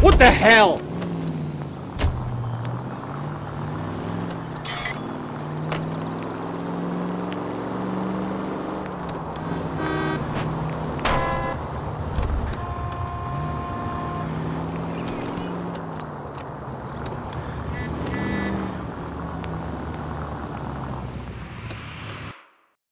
What the hell?